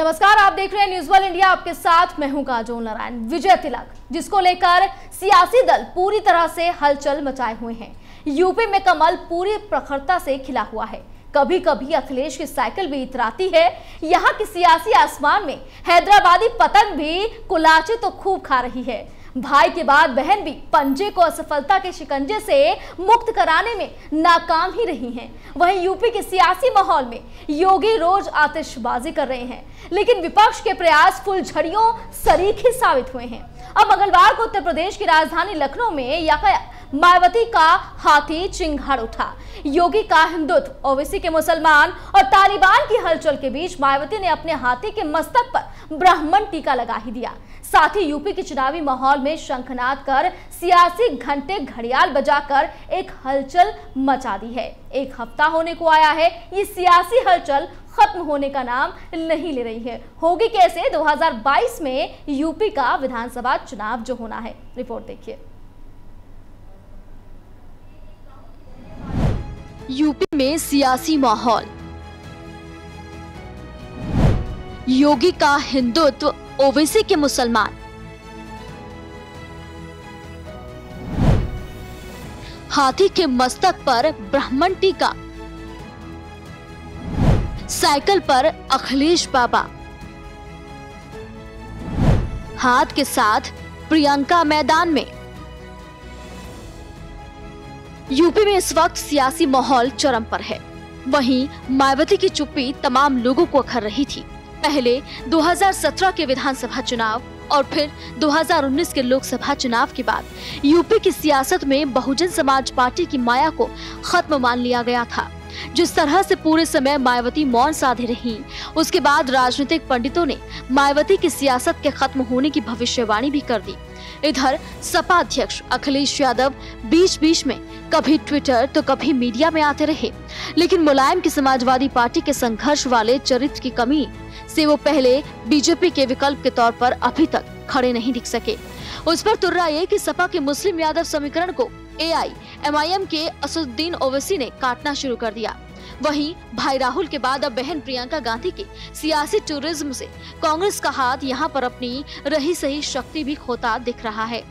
नमस्कार, आप देख रहे हैं न्यूज़ वन इंडिया आपके साथ मैं हूँ काजोल नारायण, विजय तिलक, जिसको लेकर सियासी दल पूरी तरह से हलचल मचाए हुए हैं। यूपी में कमल पूरी प्रखरता से खिला हुआ है। कभी कभी अखिलेश की साइकिल भी इतराती है। यहाँ की सियासी आसमान में हैदराबादी पतंग भी कुलाचे तो खूब खा रही है। भाई के बाद बहन भी पंजे को असफलता के शिकंजे से मुक्त कराने में नाकाम ही रही हैं। वहीं यूपी के सियासी माहौल में योगी रोज आतिशबाजी कर रहे हैं, लेकिन विपक्ष के प्रयास फुलझड़ियों, सरीखे साबित हुए हैं। अब मंगलवार को उत्तर प्रदेश की राजधानी लखनऊ में मायावती का हाथी चिंगाड़ उठा। योगी का हिंदुत्व, ओवैसी के मुसलमान और तालिबान की हलचल के बीच मायावती ने अपने हाथी के मस्तक पर ब्राह्मण टीका लगा ही दिया। साथ ही यूपी के चुनावी माहौल में शंखनाद कर सियासी घंटे घड़ियाल बजाकर एक हलचल मचा दी है। एक हफ़्ता होने को आया है, ये सियासी हलचल खत्म होने का नाम नहीं ले रही है। होगी कैसे? 2022 में यूपी का विधानसभा चुनाव जो होना है। रिपोर्ट देखिए। यूपी में सियासी माहौल। योगी का हिंदुत्व ओवैसी के मुसलमान। हाथी के मस्तक पर ब्राह्मण टीका साइकिल पर अखिलेश बाबा। हाथ के साथ प्रियंका मैदान में। यूपी में इस वक्त सियासी माहौल चरम पर है। वहीं मायावती की चुप्पी तमाम लोगों को अखर रही थी। पहले 2017 के विधानसभा चुनाव और फिर 2019 के लोकसभा चुनाव के बाद यूपी की सियासत में बहुजन समाज पार्टी की माया को खत्म मान लिया गया था। जिस तरह से पूरे समय मायावती मौन साधे रही, उसके बाद राजनीतिक पंडितों ने मायावती की सियासत के खत्म होने की भविष्यवाणी भी कर दी। इधर सपा अध्यक्ष अखिलेश यादव बीच बीच में कभी ट्विटर तो कभी मीडिया में आते रहे, लेकिन मुलायम की समाजवादी पार्टी के संघर्ष वाले चरित्र की कमी से वो पहले बीजेपी के विकल्प के तौर पर अभी तक खड़े नहीं दिख सके। उस पर तुर्रा ये कि सपा के मुस्लिम यादव समीकरण को एआई एमआईएम के असुद्दीन ओवैसी ने काटना शुरू कर दिया। वहीं भाई राहुल के बाद अब बहन प्रियंका गांधी के सियासी टूरिज़्म से कांग्रेस का हाथ यहाँ पर अपनी रही सही शक्ति भी खोता दिख रहा है।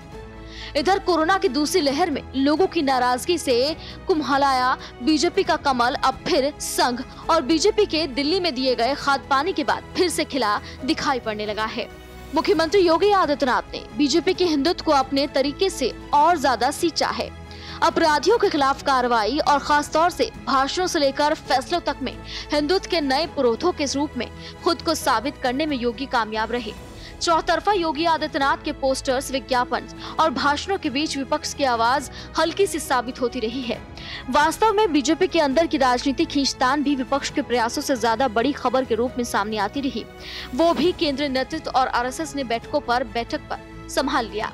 इधर कोरोना की दूसरी लहर में लोगों की नाराज़गी से कुम्हलाया, बीजेपी का कमल अब फिर संघ और बीजेपी के दिल्ली में दिए गए खाद पानी के बाद फिर से खिला दिखाई पड़ने लगा है। मुख्यमंत्री योगी आदित्यनाथ ने बीजेपी के हिंदुत्व को अपने तरीके से और ज़्यादा सींचा है। अपराधियों के खिलाफ कार्रवाई और खास तौर से भाषणों से लेकर फैसलों तक में हिंदुत्व के नए पुरोधों के रूप में खुद को साबित करने में योगी कामयाब रहे। चौतरफा योगी आदित्यनाथ के पोस्टर्स विज्ञापन और भाषणों के बीच विपक्ष की आवाज़ हल्की सी साबित होती रही है। वास्तव में बीजेपी के अंदर की राजनीति खींचतान भी विपक्ष के प्रयासों से ज़्यादा बड़ी खबर के रूप में सामने आती रही। वो भी केंद्रीय नेतृत्व और आरएसएस ने बैठकों पर बैठक पर संभाल लिया।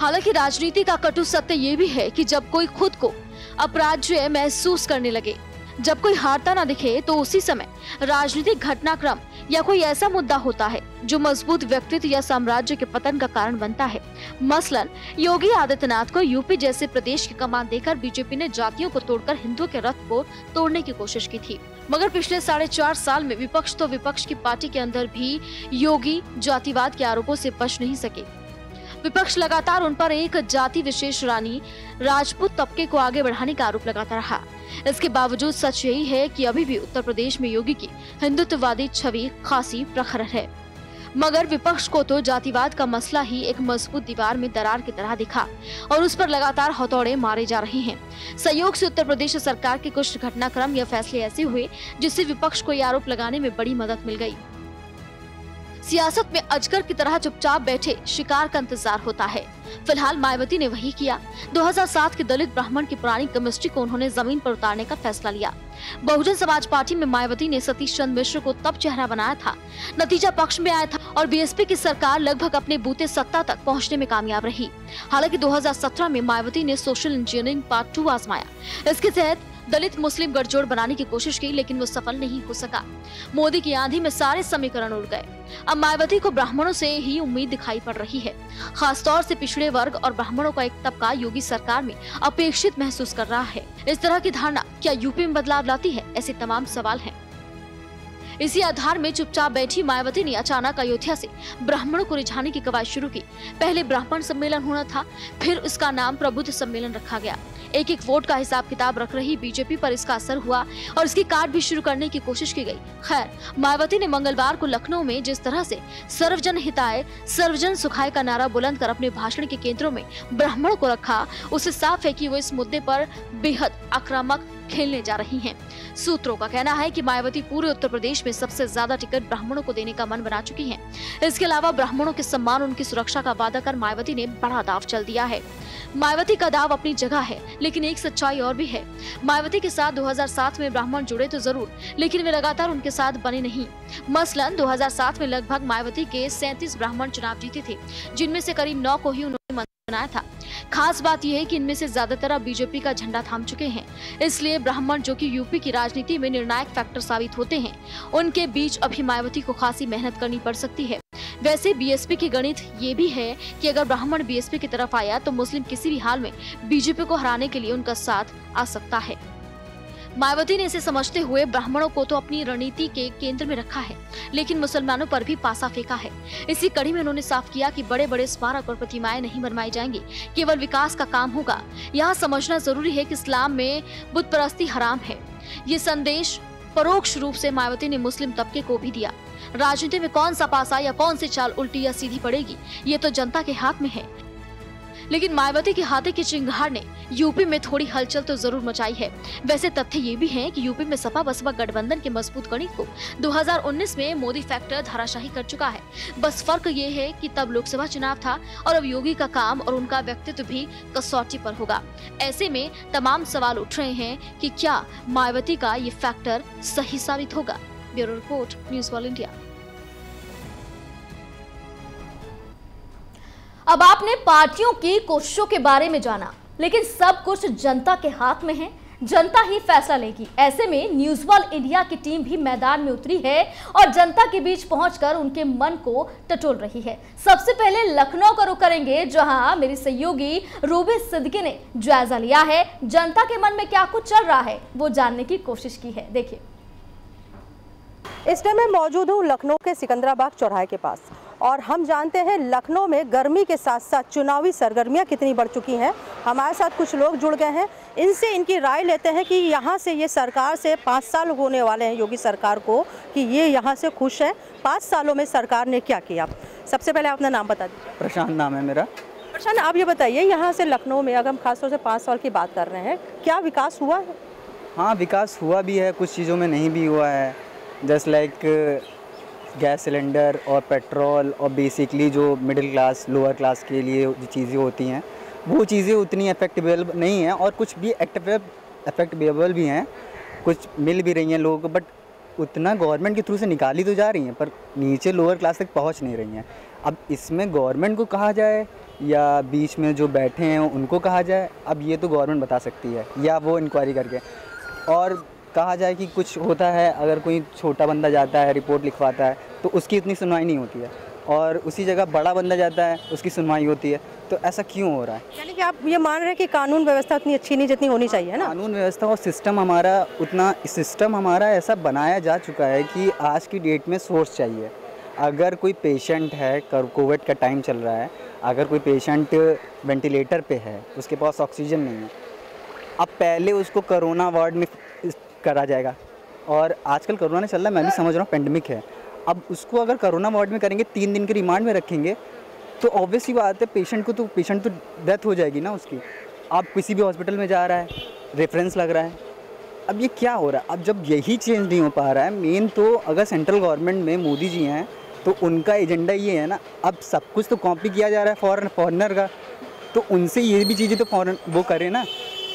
हालाँकि राजनीति का कटु सत्य ये भी है कि जब कोई खुद को अपराज्य महसूस करने लगे जब कोई हारता ना दिखे तो उसी समय राजनीतिक घटनाक्रम या कोई ऐसा मुद्दा होता है जो मज़बूत व्यक्तित्व या साम्राज्य के पतन का कारण बनता है। मसलन, योगी आदित्यनाथ को यूपी जैसे प्रदेश की कमान देकर बीजेपी ने जातियों को तोड़कर हिंदुओं के रथ को तोड़ने की कोशिश की थी। मगर पिछले साढ़े चार साल में विपक्ष तो विपक्ष की पार्टी के अंदर भी योगी जातिवाद के आरोपों से बच नहीं सके। विपक्ष लगातार उन पर एक जाति विशेष रानी राजपूत तबके को आगे बढ़ाने का आरोप लगाता रहा। इसके बावजूद सच यही है कि अभी भी उत्तर प्रदेश में योगी की हिंदुत्ववादी छवि खासी प्रखर है। मगर विपक्ष को तो जातिवाद का मसला ही एक मज़बूत दीवार में दरार की तरह दिखा और उस पर लगातार हथौड़े मारे जा रहे हैं। सहयोग से उत्तर प्रदेश सरकार के कुछ घटनाक्रम या फैसले ऐसे हुए जिससे विपक्ष को ये आरोप लगाने में बड़ी मदद मिल गई। सियासत में अजगर की तरह चुपचाप बैठे शिकार का इंतज़ार होता है। फ़िलहाल मायावती ने वही किया। 2007 के दलित ब्राह्मण की पुरानी केमिस्ट्री को उन्होंने ज़मीन पर उतारने का फैसला लिया। बहुजन समाज पार्टी में मायावती ने सतीश चंद्र मिश्र को तब चेहरा बनाया था। नतीजा पक्ष में आया था और बीएसपी की सरकार लगभग अपने बूते सत्ता तक पहुँचने में कामयाब रही। हालाँकि 2017 में मायावती ने सोशल इंजीनियरिंग पार्ट टू आजमाया। इसके तहत दलित मुस्लिम गठजोड़ बनाने की कोशिश की, लेकिन वो सफल नहीं हो सका। मोदी की आंधी में सारे समीकरण उड़ गए। अब मायावती को ब्राह्मणों से ही उम्मीद दिखाई पड़ रही है। खासतौर से पिछड़े वर्ग और ब्राह्मणों का एक तबका योगी सरकार में अपेक्षित महसूस कर रहा है। इस तरह की धारणा क्या यूपी में बदलाव लाती है? ऐसे तमाम सवाल हैं। इसी आधार में चुपचाप बैठी मायावती ने अचानक अयोध्या से ब्राह्मणों को रिझाने की कवायद शुरू की। पहले ब्राह्मण सम्मेलन होना था, फिर उसका नाम प्रबुद्ध सम्मेलन रखा गया। एक एक वोट का हिसाब किताब रख रही बीजेपी पर इसका असर हुआ और इसकी काट भी शुरू करने की कोशिश की गई। खैर, मायावती ने मंगलवार को लखनऊ में जिस तरह से सर्वजन हिताय, सर्वजन सुखाय का नारा बुलंद कर अपने भाषण के केंद्रों में ब्राह्मणों को रखा उससे साफ़ है कि वो इस मुद्दे पर बेहद आक्रामक खेलने जा रही हैं। सूत्रों का कहना है कि मायावती पूरे उत्तर प्रदेश में सबसे ज़्यादा टिकट ब्राह्मणों को देने का मन बना चुकी हैं। इसके अलावा ब्राह्मणों के सम्मान, उनकी सुरक्षा का वादा कर मायावती ने बड़ा दाव चल दिया है। मायावती का दाव अपनी जगह है, लेकिन एक सच्चाई और भी है। मायावती के साथ 2007 में ब्राह्मण जुड़े तो ज़रूर, लेकिन वे लगातार उनके साथ बने नहीं। मसलन 2007 में लगभग मायावती के सैंतीस ब्राह्मण चुनाव जीते थे, जिनमें से करीब नौ को ही बनाया था। खास बात यह है कि इनमें से ज़्यादातर अब बीजेपी का झंडा थाम चुके हैं। इसलिए ब्राह्मण जो कि यूपी की राजनीति में निर्णायक फैक्टर साबित होते हैं, उनके बीच अभी मायावती को खासी मेहनत करनी पड़ सकती है। वैसे बीएसपी की गणित ये भी है कि अगर ब्राह्मण बीएसपी की तरफ़ आया तो मुस्लिम किसी भी हाल में बीजेपी को हराने के लिए उनका साथ आ सकता है। मायावती ने इसे समझते हुए ब्राह्मणों को तो अपनी रणनीति के केंद्र में रखा है, लेकिन मुसलमानों पर भी पासा फेंका है। इसी कड़ी में उन्होंने साफ़ किया कि बड़े बड़े स्मारक और प्रतिमाएँ नहीं बनवाई जाएँगी, केवल विकास का काम होगा। यहाँ समझना ज़रूरी है कि इस्लाम में बुद्ध परस्ती हराम है। ये संदेश परोक्ष रूप से मायावती ने मुस्लिम तबके को भी दिया। राजनीति में कौन सा पासा या कौन सी चाल उल्टी या सीधी पड़ेगी, ये तो जनता के हाथ में है। लेकिन मायावती के हाथे की चिंगार ने यूपी में थोड़ी हलचल तो ज़रूर मचाई है। वैसे तथ्य ये भी है कि यूपी में सपा बसपा गठबंधन के मज़बूत गणित को 2019 में मोदी फैक्टर धाराशाही कर चुका है। बस फ़र्क ये है कि तब लोकसभा चुनाव था और अब योगी का काम और उनका व्यक्तित्व भी कसौटी पर होगा। ऐसे में तमाम सवाल उठ रहे हैं की क्या मायावती का ये फैक्टर सही साबित होगा? Bureau report, news world India. अब आपने पार्टियों की कोशिशों के बारे में जाना, लेकिन सब कुछ जनता के हाथ में है। जनता ही फैसला लेगी। ऐसे में न्यूज़ वॉल इंडिया की टीम भी मैदान में उतरी है और जनता के बीच पहुंचकर उनके मन को टटोल रही है। सबसे पहले लखनऊ का रुख करेंगे, जहाँ मेरी सहयोगी रूबी सिद्दीकी ने जायजा लिया है। जनता के मन में क्या कुछ चल रहा है, वो जानने की कोशिश की है। देखिए। इस टाइम मैं मौजूद हूँ लखनऊ के सिकंदराबाग चौराहे के पास। और हम जानते हैं लखनऊ में गर्मी के साथ साथ चुनावी सरगर्मियाँ कितनी बढ़ चुकी हैं। हमारे साथ कुछ लोग जुड़ गए हैं। इनसे इनकी राय लेते हैं कि यहाँ से ये सरकार से पाँच साल होने वाले हैं योगी सरकार को कि ये यहाँ से खुश है। पाँच सालों में सरकार ने क्या किया? सबसे पहले अपना नाम बता दीजिए। प्रशांत नाम है मेरा। प्रशांत आप ये बताइए यहाँ से लखनऊ में अगर हम खासतौर से पाँच साल की बात कर रहे हैं क्या विकास हुआ है? हाँ विकास हुआ भी है कुछ चीज़ों में नहीं भी हुआ है। जस्ट लाइक गैस सिलेंडर और पेट्रोल और बेसिकली जो मिडिल क्लास लोअर क्लास के लिए जो चीज़ें होती हैं, वो चीज़ें उतनी इफेक्टिवेबल नहीं हैं और कुछ भी इफेक्टिवेबल भी हैं। कुछ मिल भी रही हैं लोगों को बट उतना गवर्नमेंट के थ्रू से निकाली तो जा रही हैं, पर नीचे लोअर क्लास तक पहुँच नहीं रही हैं। अब इसमें गवर्नमेंट को कहा जाए या बीच में जो बैठे हैं उनको कहा जाए, अब ये तो गवर्नमेंट बता सकती है, या वो इंक्वायरी करके। और कहा जाए कि कुछ होता है अगर कोई छोटा बंदा जाता है रिपोर्ट लिखवाता है तो उसकी इतनी सुनवाई नहीं होती है। और उसी जगह बड़ा बंदा जाता है उसकी सुनवाई होती है। तो ऐसा क्यों हो रहा है? यानी कि आप ये मान रहे हैं कि कानून व्यवस्था उतनी अच्छी नहीं जितनी होनी चाहिए ना? कानून व्यवस्था और सिस्टम हमारा उतना सिस्टम हमारा ऐसा बनाया जा चुका है कि आज की डेट में सोर्स चाहिए। अगर कोई पेशेंट है कोविड का टाइम चल रहा है अगर कोई पेशेंट वेंटिलेटर पे है उसके पास ऑक्सीजन नहीं है अब पहले उसको करोना वार्ड में करा जाएगा। और आजकल कोरोना चल रहा है, मैं भी समझ रहा हूँ पेंडेमिक है। अब उसको अगर कोरोना वार्ड में करेंगे, तीन दिन के रिमांड में रखेंगे तो ऑब्वियस ही बात है पेशेंट को तो पेशेंट तो डेथ हो जाएगी ना उसकी। अब किसी भी हॉस्पिटल में जा रहा है रेफरेंस लग रहा है। अब ये क्या हो रहा है? अब जब यही चेंज नहीं हो पा रहा है मेन तो अगर सेंट्रल गवर्नमेंट में मोदी जी हैं तो उनका एजेंडा ये है ना, अब सब कुछ तो कॉपी किया जा रहा है फॉरन फॉरनर का। तो उनसे ये भी चीज़ें तो फॉरन वो करें ना।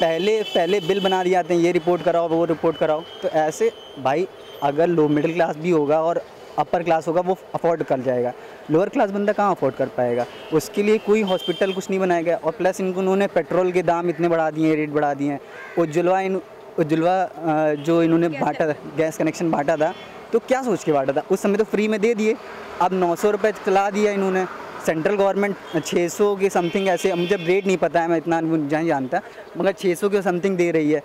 पहले पहले बिल बना दिए जाते हैं ये रिपोर्ट कराओ वो रिपोर्ट कराओ। तो ऐसे भाई अगर लो मिडिल क्लास भी होगा और अपर क्लास होगा वो अफोर्ड कर जाएगा। लोअर क्लास बंदा कहाँ अफोर्ड कर पाएगा? उसके लिए कोई हॉस्पिटल कुछ नहीं बनाया गया। और प्लस इनको उन्होंने पेट्रोल के दाम इतने बढ़ा दिए रेट बढ़ा दिए हैं। उज्ज्वला इन उज्ज्वला जो इन्होंने बांटा गैस कनेक्शन बांटा था तो क्या सोच के बांटा था? उस समय तो फ्री में दे दिए। अब नौ सौ रुपये चला दिया इन्होंने। सेंट्रल गवर्नमेंट 600 के समथिंग ऐसे मुझे रेट नहीं पता है मैं इतना नहीं जानता मगर 600 के समथिंग दे रही है।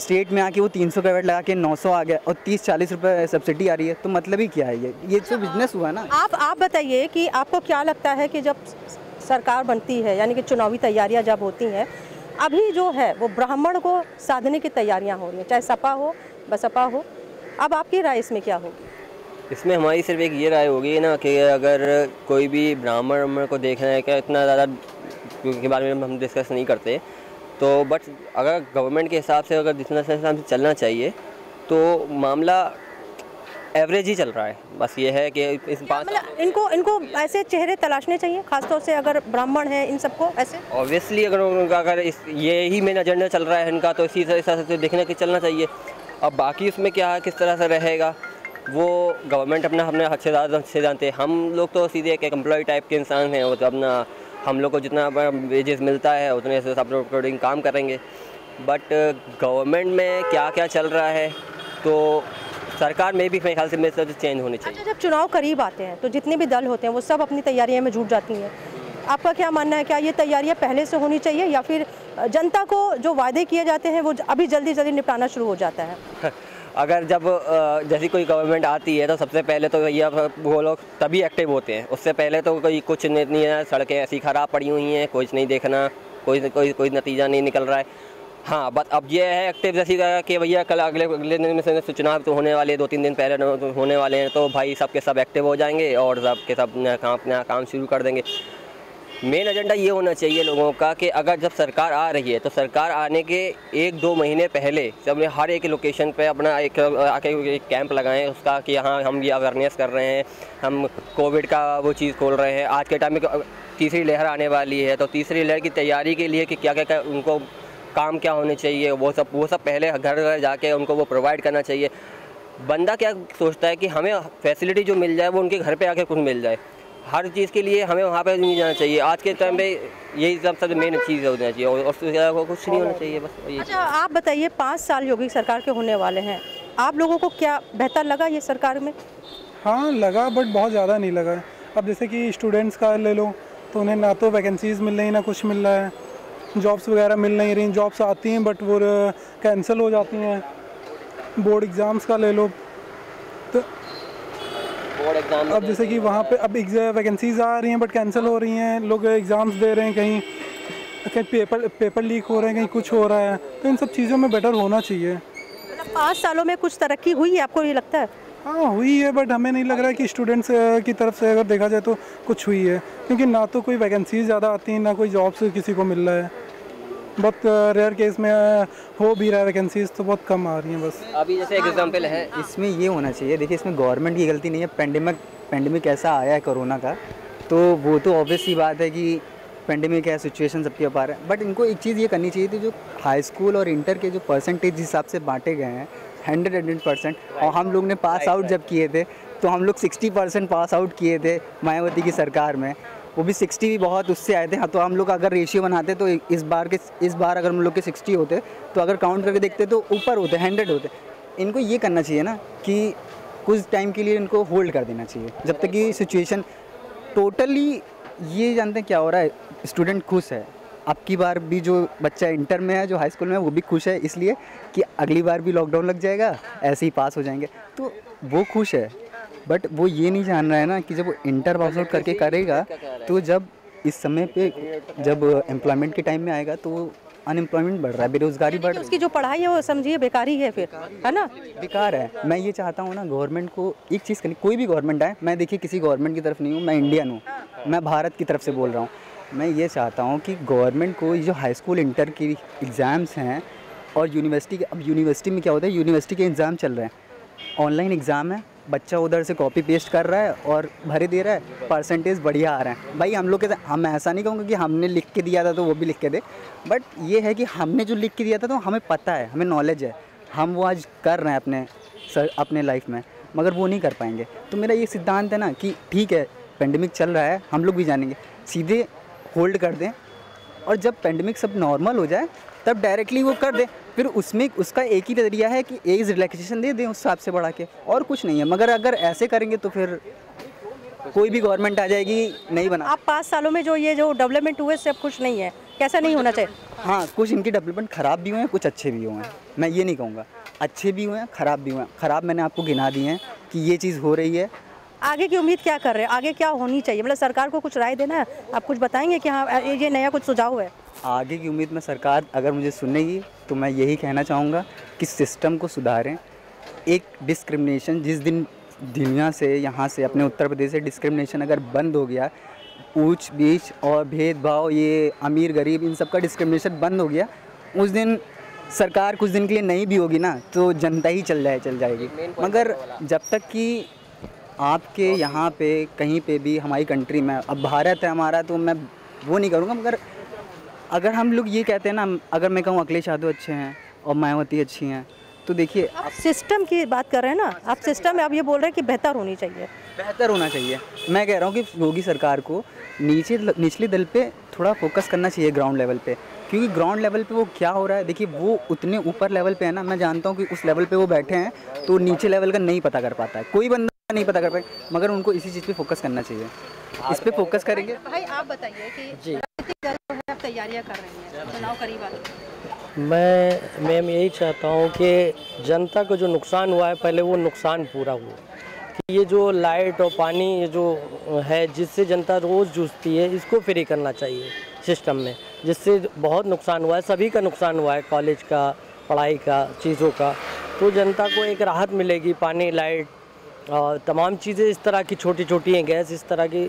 स्टेट में आके वो 300 का वेट लगा के 900 आ गया और 30 40 रुपए सब्सिडी आ रही है तो मतलब ही क्या है ये? ये तो बिज़नेस हुआ ना। आप आप बताइए कि आपको क्या लगता है कि जब सरकार बनती है यानी कि चुनावी तैयारियाँ जब होती हैं अभी जो है वो ब्राह्मण को साधने की तैयारियाँ हो रही हैं चाहे सपा हो बसपा हो अब आपकी राय इसमें क्या होगी? इसमें हमारी सिर्फ़ एक ये राय होगी ना कि अगर कोई भी ब्राह्मण को देखना है क्या इतना ज़्यादा के बारे में हम डिस्कस नहीं करते तो बट अगर गवर्नमेंट के हिसाब से अगर जितना हिसाब से चलना चाहिए तो मामला एवरेज ही चल रहा है। बस ये है कि इस पाँच मतलब इनको इनको ऐसे चेहरे तलाशने चाहिए खासतौर से अगर ब्राह्मण हैं इन सबको ऐसे? ऑब्वियसली अगर उनका अगर इस ये ही मेन एजेंडा चल रहा है इनका तो इसी हिसाब से देखने के चलना चाहिए। अब बाकी उसमें क्या किस तरह से रहेगा? वो गवर्नमेंट अपना अपने हक से ज़्यादा से जानते हैं। हम लोग तो सीधे एक एम्प्लॉय टाइप के इंसान हैं वो तो अपना हम लोग को जितना वेजेस मिलता है उतने से सब अकॉर्डिंग काम करेंगे। बट गवर्नमेंट में क्या क्या चल रहा है तो सरकार में भी मेरे ख्याल से मेरे चेंज होनी चाहिए। अच्छा जब चुनाव करीब आते हैं तो जितने भी दल होते हैं वो सब अपनी तैयारियों में जुट जाती हैं। आपका क्या मानना है क्या ये तैयारियाँ पहले से होनी चाहिए या फिर जनता को जो वादे किए जाते हैं वो अभी जल्दी जल्दी निपटाना शुरू हो जाता है? अगर जब जैसी कोई गवर्नमेंट आती है तो सबसे पहले तो भैया वो लोग तभी एक्टिव होते हैं। उससे पहले तो कोई कुछ नहीं है, सड़कें ऐसी ख़राब पड़ी हुई हैं कुछ नहीं देखना, कोई कोई कोई नतीजा नहीं निकल रहा है। हाँ बस अब ये है एक्टिव जैसी का भैया कल अगले अगले दिन में से चुनाव तो होने वाले दो तीन दिन पहले तो होने वाले हैं तो भाई सब के सब एक्टिव हो जाएँगे और सब के सब अपना काम अपना काम शुरू कर देंगे। मेन एजेंडा ये होना चाहिए लोगों का कि अगर जब सरकार आ रही है तो सरकार आने के एक दो महीने पहले जब हर एक लोकेशन पे अपना एक, आके एक कैंप लगाएँ, उसका कि हाँ हम ये अवेयरनेस कर रहे हैं, हम कोविड का वो चीज़ खोल रहे हैं, आज के टाइम में तीसरी लहर आने वाली है तो तीसरी लहर की तैयारी के लिए कि क्या क्या क्या उनको काम क्या होने चाहिए, वो सब वो सब पहले घर घर जाके उनको वो प्रोवाइड करना चाहिए। बंदा क्या सोचता है कि हमें फैसिलिटी जो मिल जाए, वो उनके घर पे आके कुछ मिल जाए। हर चीज़ के लिए हमें वहाँ पे नहीं जाना चाहिए। आज के टाइम पे यही सब सबसे मेन चीज़ होना चाहिए और उससे ज़्यादा कुछ नहीं होना चाहिए बस ये अच्छा आप बताइए पाँच साल योगी सरकार के होने वाले हैं। आप लोगों को क्या बेहतर लगा ये सरकार में? हाँ लगा बट बहुत ज़्यादा नहीं लगा। अब जैसे कि स्टूडेंट्स का ले लो तो उन्हें ना तो वैकेंसीज मिल रही ना कुछ मिल रहा है। जॉब्स वगैरह मिल नहीं रही जॉब्स आती हैं बट वो कैंसिल हो जाती हैं। बोर्ड एग्ज़ाम्स का ले लो तो बोर्ड एग्ज़ाम अब जैसे कि वहाँ पे अब वैकेंसीज आ रही हैं बट कैंसिल हो रही हैं लोग एग्ज़ाम्स दे रहे हैं कहीं कहीं पेपर पेपर लीक हो रहे हैं कहीं कुछ हो रहा है तो इन सब चीज़ों में बेटर होना चाहिए। मतलब पाँच सालों में कुछ तरक्की हुई है आपको ये लगता है? हाँ हुई है बट हमें नहीं लग रहा है कि स्टूडेंट्स की तरफ़ से अगर देखा जाए तो कुछ हुई है क्योंकि ना तो कोई वैकेंसीज ज़्यादा आती हैं ना कोई जॉब्स किसी को मिल रहा है। बहुत रेयर केस में हो भी रहा है वैकेंसीज तो बहुत कम आ रही हैं बस। अभी जैसे एक एग्ज़ाम्पल है इसमें ये होना चाहिए देखिए इसमें गवर्नमेंट की गलती नहीं है पेंडेमिक पेंडेमिक ऐसा आया है कोरोना का तो वो तो ऑब्वियस सी बात है कि पेंडेमिक है सिचुएशन सबके ऊपर है बट इनको एक चीज़ ये करनी चाहिए थी जो हाई स्कूल और इंटर के जो परसेंटेज हिसाब से बांटे गए हैं हंड्रेड हंड्रेड परसेंट और हम लोग ने पास आउट जब किए थे तो हम लोग सिक्सटी परसेंट पास आउट किए थे मायावती की सरकार में वो भी सिक्सटी भी बहुत उससे आए थे। हाँ तो हम लोग अगर रेशियो बनाते तो इस बार के, इस बार अगर हम लोग के सिक्सटी होते तो अगर काउंट करके देखते तो ऊपर होते हंड्रेड होते। इनको ये करना चाहिए ना कि कुछ टाइम के लिए इनको होल्ड कर देना चाहिए। जब तक कि सिचुएशन टोटली ये जानते हैं क्या हो रहा है स्टूडेंट खुश है। अब की बार भी जो बच्चा इंटर में है, जो हाई स्कूल में है, वो भी खुश है, इसलिए कि अगली बार भी लॉकडाउन लग जाएगा, ऐसे ही पास हो जाएँगे। तो वो खुश है। बट वो ये नहीं जान रहा है ना कि जब वो इंटर पास आउट करके करेगा तो जब इस समय पे जब एम्प्लॉयमेंट के टाइम में आएगा तो अनएम्प्लॉयमेंट बढ़ रहा है बेरोजगारी बढ़ रही है उसकी जो पढ़ाई है वो समझिए बेकारी है फिर है ना? बेकार है। मैं ये चाहता हूँ ना गवर्नमेंट को एक चीज़ करनी कोई भी गवर्नमेंट आए मैं देखिए किसी गवर्नमेंट की तरफ़ नहीं हूँ मैं इंडियन हूँ। मैं भारत की तरफ़ से बोल रहा हूँ। मैं ये चाहता हूँ कि गवर्नमेंट को जो हाई स्कूल इंटर की एग्ज़ाम्स हैं और यूनिवर्सिटी के अब यूनिवर्सिटी में क्या होता है यूनिवर्सिटी के एग्ज़ाम चल रहे हैं। ऑनलाइन एग्ज़ाम है बच्चा उधर से कॉपी पेस्ट कर रहा है और भरे दे रहा है। परसेंटेज बढ़िया आ रहा है। भाई, हम लोग के हम ऐसा नहीं कहूँगा कि हमने लिख के दिया था तो वो भी लिख के दे बट ये है कि हमने जो लिख के दिया था तो हमें पता है, हमें नॉलेज है। हम वो आज कर रहे हैं अपने सर अपने लाइफ में, मगर वो नहीं कर पाएँगे। तो मेरा ये सिद्धांत है ना कि ठीक है पेंडेमिक चल रहा है, हम लोग भी जानेंगे। सीधे होल्ड कर दें और जब पेंडेमिक सब नॉर्मल हो जाए तब डायरेक्टली वो कर दें। फिर उसमें उसका एक ही नज़रिया है कि एज रिलैक्सेशन दे दें उस हिसाब से बढ़ा के। और कुछ नहीं है मगर अगर ऐसे करेंगे तो फिर कोई भी गवर्नमेंट आ जाएगी नहीं बना। आप पाँच सालों में जो ये जो डेवलपमेंट हुए सब कुछ नहीं है। कैसा नहीं होना चाहिए? हाँ कुछ इनके डेवलपमेंट ख़राब भी हुए हैं कुछ अच्छे भी हुए हैं। मैं ये नहीं कहूँगा अच्छे भी हुए हैं ख़राब भी हुए हैं। ख़राब मैंने आपको गिना दिए हैं कि ये चीज़ हो रही है। आगे की उम्मीद क्या कर रहे हैं? आगे क्या होनी चाहिए? मतलब सरकार को कुछ राय देना है? आप कुछ बताएँगे कि हाँ ये ये नया कुछ सुझाव है? आगे की उम्मीद में सरकार अगर मुझे सुनेगी तो मैं यही कहना चाहूँगा कि सिस्टम को सुधारें। एक डिस्क्रिमिनेशन जिस दिन दुनिया से यहाँ से अपने उत्तर प्रदेश से डिस्क्रिमिनेशन अगर बंद हो गया ऊंच बीच और भेदभाव ये अमीर गरीब इन सब का डिस्क्रिमिनेशन बंद हो गया उस दिन सरकार कुछ दिन के लिए नहीं भी होगी ना तो जनता ही चल जाए चल जाएगी। मगर जब तक कि आपके यहाँ पे कहीं पे भी हमारी कंट्री में अब भारत है हमारा तो मैं वो नहीं करूँगा मगर अगर हम लोग ये कहते हैं ना अगर मैं कहूँ अखिलेश यादव अच्छे हैं और मायावती अच्छी हैं तो देखिए आप सिस्टम की बात कर रहे हैं ना आप सिस्टम में आप ये बोल रहे हैं कि बेहतर होनी चाहिए। बेहतर होना चाहिए। मैं कह रहा हूँ कि योगी सरकार को नीचे निचले दल पे थोड़ा फोकस करना चाहिए ग्राउंड लेवल पे। क्योंकि ग्राउंड लेवल पे वो क्या हो रहा है देखिए वो उतने ऊपर लेवल पे है ना मैं जानता हूँ कि उस लेवल पे वो बैठे हैं तो नीचे लेवल का नहीं पता कर पाता है। कोई बंदा नहीं पता कर पाए मगर उनको इसी चीज़ पे फोकस करना चाहिए। इस पे फोकस करेंगे। भाई आप बताइए कि जो। है तैयारियाँ कर रही हैं चुनाव करीब आ मैं मैम यही चाहता हूँ कि जनता को जो नुकसान हुआ है पहले वो नुकसान पूरा हुआ। कि ये जो लाइट और पानी ये जो है जिससे जनता रोज़ जूझती है इसको फ्री करना चाहिए सिस्टम में जिससे बहुत नुकसान हुआ है सभी का नुकसान हुआ है कॉलेज का पढ़ाई का चीज़ों का। तो जनता को एक राहत मिलेगी पानी लाइट और तमाम चीज़ें इस तरह की छोटी छोटी हैं गैस इस तरह की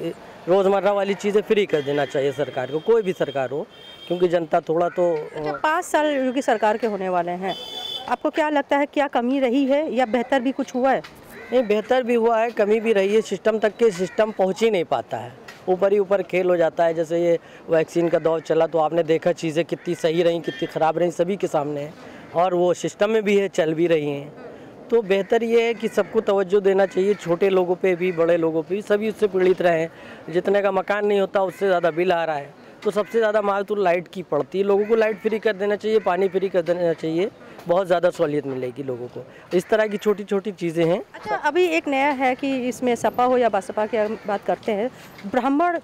रोज़मर्रा वाली चीज़ें फ्री कर देना चाहिए सरकार को कोई भी सरकार हो क्योंकि जनता थोड़ा तो अच्छा पाँच साल योगी सरकार के होने वाले हैं। आपको क्या लगता है क्या कमी रही है या बेहतर भी कुछ हुआ है? नहीं बेहतर भी हुआ है कमी भी रही है सिस्टम तक के सिस्टम पहुँच ही नहीं पाता है। ऊपर ही ऊपर खेल हो जाता है जैसे ये वैक्सीन का दौर चला तो आपने देखा चीज़ें कितनी सही रहीं कितनी ख़राब रहीं सभी के सामने है। और वो सिस्टम में भी है चल भी रही हैं। तो बेहतर ये है कि सबको तवज्जो देना चाहिए छोटे लोगों पे भी बड़े लोगों पे भी सभी उससे पीड़ित रहे। हैं जितने का मकान नहीं होता उससे ज़्यादा बिल आ रहा है। तो सबसे ज़्यादा मार तो लाइट की पड़ती है। लोगों को लाइट फ्री कर देना चाहिए पानी फ्री कर देना चाहिए। बहुत ज़्यादा सहूलियत मिलेगी लोगों को। इस तरह की छोटी छोटी चीज़ें हैं। अच्छा अभी एक नया है कि इसमें सपा हो या बसपा की बात करते हैं ब्राह्मण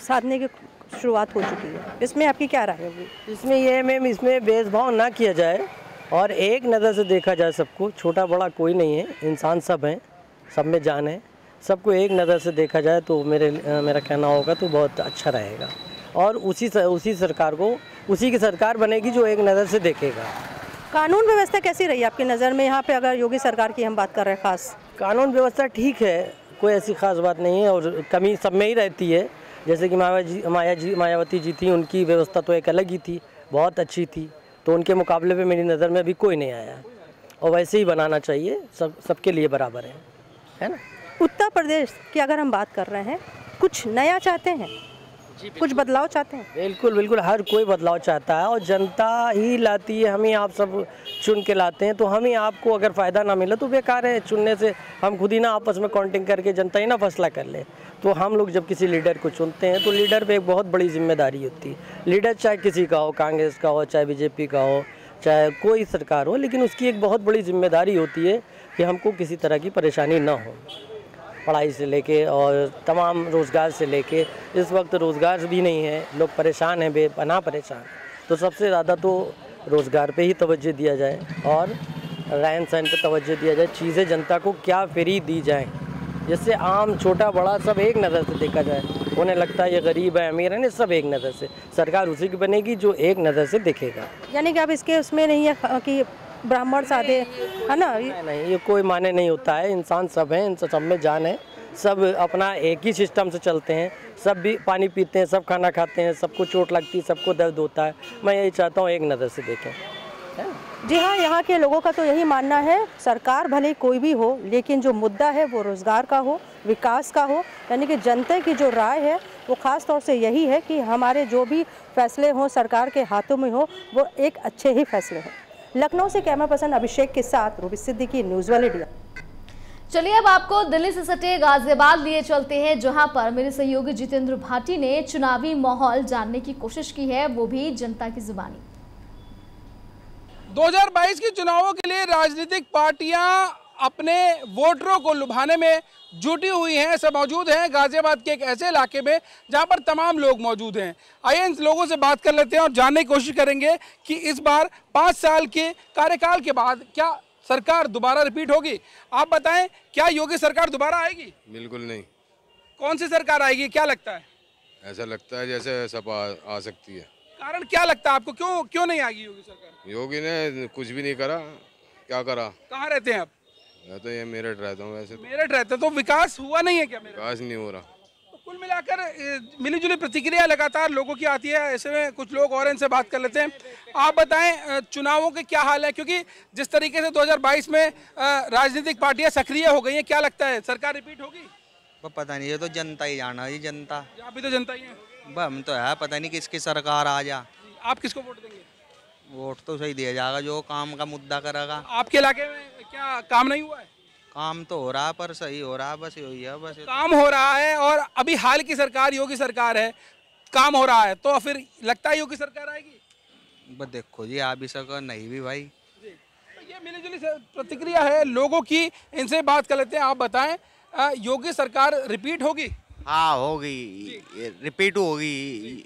साधने की शुरुआत हो चुकी है। इसमें आपकी क्या राय होगी? इसमें यह है मैम इसमें भेदभाव ना किया जाए। और एक नज़र से देखा जाए सबको छोटा बड़ा कोई नहीं है इंसान सब हैं सब में जान है। सबको एक नज़र से देखा जाए तो मेरे मेरा कहना होगा तो बहुत अच्छा रहेगा। और उसी उसी सरकार को उसी की सरकार बनेगी जो एक नज़र से देखेगा। कानून व्यवस्था कैसी रही आपकी नज़र में? यहाँ पे अगर योगी सरकार की हम बात कर रहे हैं खास। कानून व्यवस्था ठीक है कोई ऐसी खास बात नहीं है और कमी सब में ही रहती है। जैसे कि माया जी माया जी मायावती जी थी उनकी व्यवस्था तो एक अलग ही थी बहुत अच्छी थी। तो उनके मुकाबले पे मेरी नज़र में अभी कोई नहीं आया। और वैसे ही बनाना चाहिए, सब, सबके लिए बराबर है। है ना? उत्तर प्रदेश की अगर हम बात कर रहे हैं, कुछ नया चाहते हैं? कुछ बदलाव चाहते हैं? बिल्कुल बिल्कुल हर कोई बदलाव चाहता है और जनता ही लाती है हम ही आप सब चुन के लाते हैं तो हम ही आपको अगर फ़ायदा ना मिले तो बेकार है चुनने से हम खुद ही ना आपस में काउंटिंग करके जनता ही ना फैसला कर ले। तो हम लोग जब किसी लीडर को चुनते हैं तो लीडर पे एक बहुत बड़ी ज़िम्मेदारी होती है। लीडर चाहे किसी का हो कांग्रेस का हो चाहे बीजेपी का हो चाहे कोई सरकार हो लेकिन उसकी एक बहुत बड़ी ज़िम्मेदारी होती है कि हमको किसी तरह की परेशानी ना हो। पढ़ाई से लेके और तमाम रोज़गार से लेके इस वक्त रोज़गार भी नहीं है, लोग परेशान हैं बेपनाह परेशान। तो सबसे ज़्यादा तो रोज़गार पे ही तवज्जो दिया जाए और रहन सहन पर तवज्जो दिया जाए, चीज़ें जनता को क्या फ्री दी जाए, जिससे आम, छोटा, बड़ा सब एक नज़र से देखा जाए। उन्हें लगता है ये गरीब है, अमीर है सब एक नज़र से। सरकार उसी की बनेगी जो एक नज़र से देखेगा। यानी कि आप इसके उसमें नहीं है कि ब्राह्मण साधे है ना? नहीं नहीं ये कोई माने नहीं होता है। इंसान सब हैं इन सब में जान है। सब अपना एक ही सिस्टम से चलते हैं। सब भी पानी पीते हैं सब खाना खाते हैं सबको चोट लगती है सबको दर्द होता है। मैं यही चाहता हूँ एक नज़र से देखें। जी हाँ यहाँ के लोगों का तो यही मानना है सरकार भले कोई भी हो लेकिन जो मुद्दा है वो रोज़गार का हो विकास का हो यानी कि जनता की जो राय है वो ख़ास तौर से यही है कि हमारे जो भी फैसले हों सरकार के हाथों में हो वो एक अच्छे ही फैसले हों। लखनऊ से कैमरा पर्सन अभिषेक के साथ Ruby Siddiqui news world India चलिए अब आपको दिल्ली से सटे गाजियाबाद लिए चलते हैं जहाँ पर मेरे सहयोगी जितेंद्र भाटी ने चुनावी माहौल जानने की कोशिश की है वो भी जनता की जुबानी। 2022 के चुनावों के लिए राजनीतिक पार्टियाँ अपने वोटरों को लुभाने में जुटी हुई हैं सब मौजूद हैं। गाजियाबाद के एक ऐसे इलाके में जहाँ पर तमाम लोग मौजूद हैं। आइए इन लोगों से बात कर लेते हैं और जानने की कोशिश करेंगे कि इस बार पाँच साल के कार्यकाल के बाद क्या सरकार दोबारा रिपीट होगी? आप बताएँ क्या योगी सरकार दोबारा आएगी? बिल्कुल नहीं। कौन सी सरकार आएगी? क्या लगता है? ऐसा लगता है जैसे सपा आ सकती है। कारण क्या लगता है आपको? क्यों क्यों नहीं आएगी योगी सरकार? योगी ने कुछ भी नहीं करा। क्या करा? कहाँ रहते हैं आप? मैं तो ये मेरठ रहता हूँ वैसे तो। मेरठ रहते तो विकास हुआ नहीं है क्या मेरा विकास नहीं हो रहा। तो कुल मिलाकर मिली जुली प्रतिक्रिया लगातार लोगों की आती है ऐसे में कुछ लोग और इनसे बात कर लेते हैं। आप बताएँ चुनावों के क्या हाल है? क्योंकि जिस तरीके से 2022 में राजनीतिक पार्टियाँ सक्रिय हो गई हैं क्या लगता है? सरकार रिपीट होगी? वो पता नहीं ये तो जनता ही जाना है ये जनता। आप भी तो जनता ही है। हम तो है पता नहीं किसकी सरकार आ जा। आप किसको वोट देंगे? वोट तो सही दिया जाएगा जो काम का मुद्दा करेगा। आपके इलाके में क्या काम नहीं हुआ है? काम तो हो रहा है पर सही हो रहा है बस यही है बस तो- काम हो रहा है और अभी हाल की सरकार योगी सरकार है काम हो रहा है तो फिर लगता है योगी सरकार आएगी? बस देखो जी आ भी सको नहीं भी भाई। तो ये मिली जुली प्रतिक्रिया है लोगों की इनसे बात कर लेते हैं आप बताएँ योगी सरकार रिपीट होगी? हाँ होगी रिपीट होगी।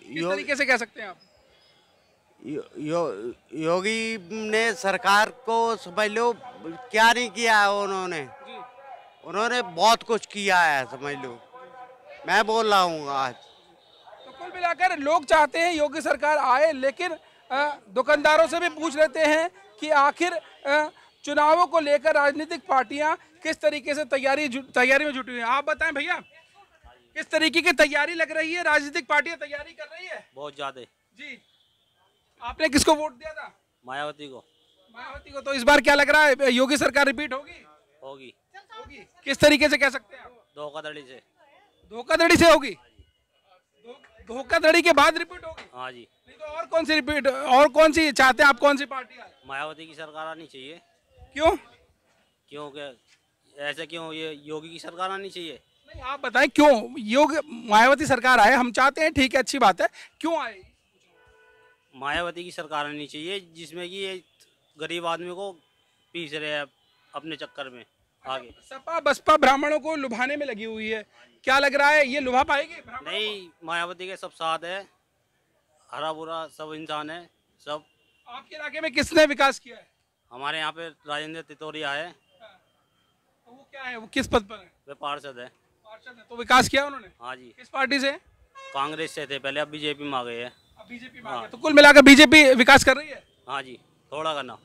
किस यो, तरीके से कह सकते हैं आप? यो, यो, योगी ने सरकार को समझ लो क्या नहीं किया है उन्होंने। उन्होंने बहुत कुछ किया है समझ लो। मैं बोल रहा हूँ आज। तो कुल मिलाकर लोग चाहते हैं योगी सरकार आए लेकिन दुकानदारों से भी पूछ लेते हैं कि आखिर चुनावों को लेकर राजनीतिक पार्टियाँ किस तरीके से तैयारी तैयारी में जुटी हुई हैं। आप बताएँ भैया किस तरीके की तैयारी लग रही है? राजनीतिक पार्टियाँ तैयारी कर रही है? बहुत ज़्यादा। जी। आपने किसको वोट दिया था? मायावती को। मायावती को। तो इस बार क्या लग रहा है? योगी सरकार रिपीट होगी? होगी। होगी। किस तरीके से कह सकते हैं धोखाधड़ी से। धोखाधड़ी से होगी? धोखाधड़ी के बाद रिपीट होगी? हाँ जी। नहीं तो और कौन सी रिपीट और कौन सी चाहते हैं आप? कौन सी पार्टी मायावती की सरकार आनी चाहिए। क्यों? क्योंकि ऐसे क्यों? ये योगी की सरकार आनी चाहिए। नहीं आप बताएँ क्यों? योग मायावती सरकार आए हम चाहते हैं ठीक है अच्छी बात है क्यों आए? मायावती की सरकार आनी चाहिए जिसमें कि ये गरीब आदमी को पीस रहे हैं अपने चक्कर में आगे। सपा बसपा ब्राह्मणों को लुभाने में लगी हुई है। क्या लग रहा है ये लुभा पाएगी नहीं मायावती के सब साथ है हरा बुरा सब इंसान है सब। आपके इलाके में किसने विकास किया है? हमारे यहाँ पे राजेंद्र तितोरिया है। तो वो क्या है वो किस पद पर है? वे पार्षद है। पार्षद है तो विकास किया उन्होंने? हाँ जी। किस पार्टी से? कांग्रेस से थे पहले अब बीजेपी में आ गए हैं। बीजेपी में हाँ। आ। तो कुल मिलाकर बीजेपी विकास कर रही है हाँ जी थोड़ा करना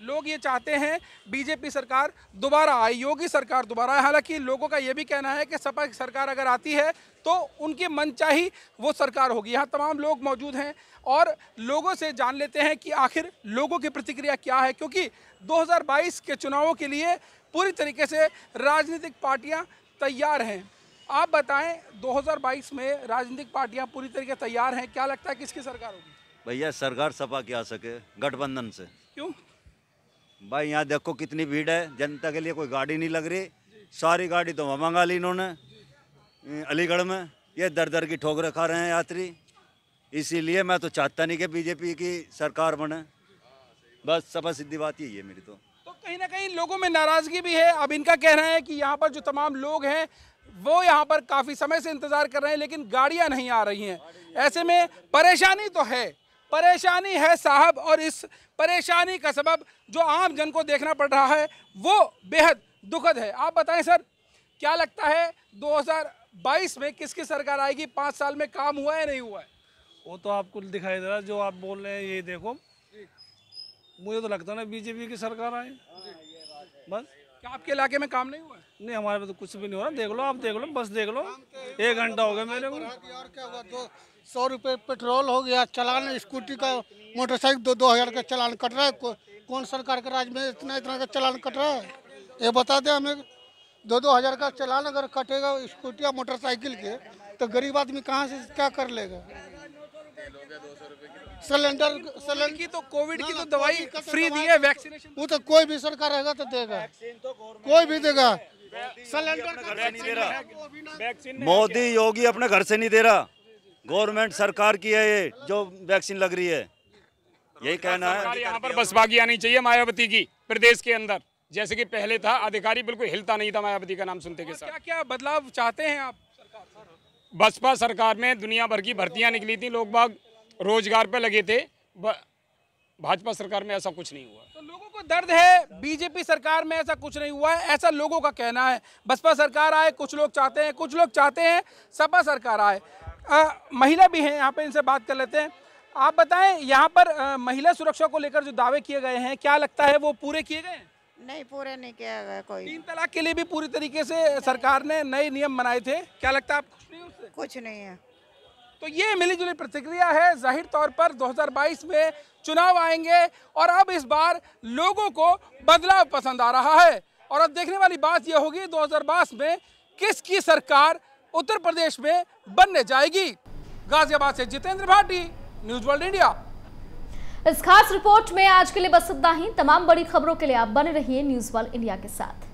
लोग ये चाहते हैं बीजेपी सरकार दोबारा आए योगी सरकार दोबारा आए हालाँकि लोगों का ये भी कहना है कि सपा की सरकार अगर आती है तो उनकी मनचाही वो सरकार होगी यहाँ तमाम लोग मौजूद हैं और लोगों से जान लेते हैं कि आखिर लोगों की प्रतिक्रिया क्या है क्योंकि 2022 के चुनावों के लिए पूरी तरीके से राजनीतिक पार्टियाँ तैयार हैं आप बताएँ 2022 में राजनीतिक पार्टियाँ पूरी तरीके तैयार हैं क्या लगता है किसकी सरकार होगी? भैया सरकार सपा क्या सके गठबंधन से। क्यों? भाई यहाँ देखो कितनी भीड़ है जनता के लिए कोई गाड़ी नहीं लग रही सारी गाड़ी तो वहाँ मंगा ली इन्होंने अलीगढ़ में। ये दर दर की ठोकरें खा रहे हैं यात्री इसीलिए मैं तो चाहता नहीं कि बीजेपी की सरकार बने। बस सपा सीधी बात यही है मेरी तो। तो कहीं ना कहीं लोगों में नाराज़गी भी है। अब इनका कहना है कि यहाँ पर जो तमाम लोग हैं वो यहाँ पर काफ़ी समय से इंतज़ार कर रहे हैं, लेकिन गाड़ियाँ नहीं आ रही हैं। ऐसे में परेशानी तो है, परेशानी है साहब, और इस परेशानी का सबब जो आम जन को देखना पड़ रहा है, वो बेहद दुखद है। आप बताएँ सर, क्या लगता है 2022 में किसकी सरकार आएगी? पाँच साल में काम हुआ है नहीं हुआ है? वो तो आपको दिखाई दे रहा है, जो आप बोल रहे हैं, ये देखो। मुझे तो लगता ना, बीजेपी की सरकार आए बस। आपके इलाके में काम नहीं हुआ है? नहीं हमारे पे तो कुछ भी नहीं हो रहा। देख लो आप देख लो बस देख लो। एक घंटा हो गया मेरे को। क्या हुआ दो सौ रुपये पेट्रोल हो गया चलान स्कूटी का मोटरसाइकिल दो दो हज़ार का चलान कट रहा है। को, कौन सरकार के राज में इतना इतना का चलान कट रहा है? ये बता दें हमें। दो दो हज़ार का चलान अगर कटेगा स्कूटी या मोटरसाइकिल के तो गरीब आदमी कहाँ से क्या कर लेगा? सिलेंडर सिलेंडर की तो कोविड की तो दवाई फ्री दी है वैक्सीनेशन वो तो कोई भी सरकार रहेगा तो देगा। कोई भी देगा। सिलेंडर मोदी योगी अपने घर से नहीं दे रहा। गवर्नमेंट सरकार की है ये जो वैक्सीन लग रही है। यही कहना है। यहाँ पर बसपा की आनी चाहिए मायावती की प्रदेश के अंदर। जैसे कि पहले था अधिकारी बिल्कुल हिलता नहीं था मायावती का नाम सुनते के साथ। क्या क्या बदलाव चाहते हैं आप? बसपा सरकार में दुनिया भर की भर्तियाँ निकली थी लोग बाग रोज़गार पे लगे थे। भाजपा सरकार में ऐसा कुछ नहीं हुआ। तो लोगों को दर्द है बीजेपी सरकार में ऐसा कुछ नहीं हुआ है ऐसा लोगों का कहना है। बसपा सरकार आए कुछ लोग चाहते हैं कुछ लोग चाहते हैं सपा सरकार आए। अ, महिला भी हैं यहाँ पे इनसे बात कर लेते हैं। आप बताएँ यहाँ पर अ, महिला सुरक्षा को लेकर जो दावे किए गए हैं क्या लगता है वो पूरे किए गए नहीं पूरे नहीं किया गया कोई। तीन तलाक के लिए भी पूरी तरीके से सरकार ने नए नियम बनाए थे। क्या लगता है आप? खुश नहीं कुछ नहीं है। तो ये मिलीजुली प्रतिक्रिया है। ज़ाहिर तौर पर 2022 में चुनाव आएँगे और अब इस बार लोगों को बदलाव पसंद आ रहा है। और अब देखने वाली बात यह होगी 2022 में किसकी सरकार उत्तर प्रदेश में बनने जाएगी। गाजियाबाद से Jitendra Bhati, news world India. इस खास रिपोर्ट में आज के लिए बस इतना ही। तमाम बड़ी खबरों के लिए आप बने रहिए न्यूज़ वर्ल्ड इंडिया के साथ।